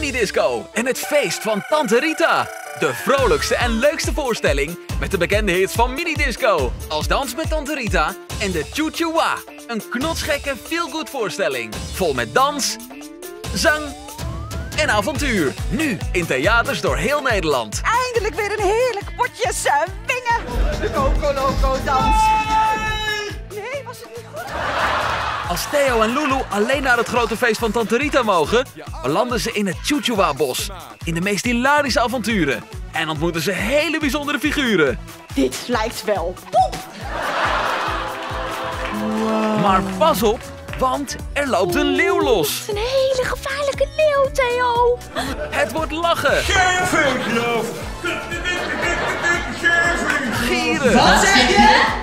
Minidisco en het feest van Tante Rita. De vrolijkste en leukste voorstelling met de bekende hits van Minidisco. Als dans met Tante Rita en de Choo Choo Wa. Een knotsgekke feel-good voorstelling. Vol met dans, zang en avontuur. Nu in theaters door heel Nederland. Eindelijk weer een heerlijk potje swingen. De Coco Loco dans. Als Theo en Lulu alleen naar het grote feest van Tante Rita mogen, belanden ze in het Chuchua-bos. In de meest hilarische avonturen. En ontmoeten ze hele bijzondere figuren. Dit lijkt wel poep. Maar pas op, want er loopt een leeuw los. Het is een hele gevaarlijke leeuw, Theo. Het wordt lachen, gieren Wat zeg je?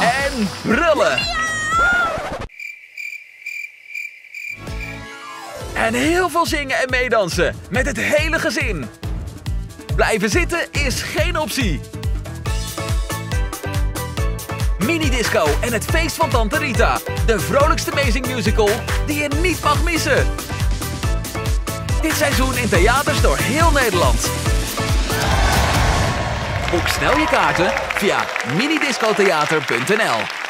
En brullen. En heel veel zingen en meedansen met het hele gezin. Blijven zitten is geen optie. Minidisco en het feest van Tante Rita. De vrolijkste Amazing Musical die je niet mag missen. Dit seizoen in theaters door heel Nederland. Boek snel je kaarten via minidiscotheater.nl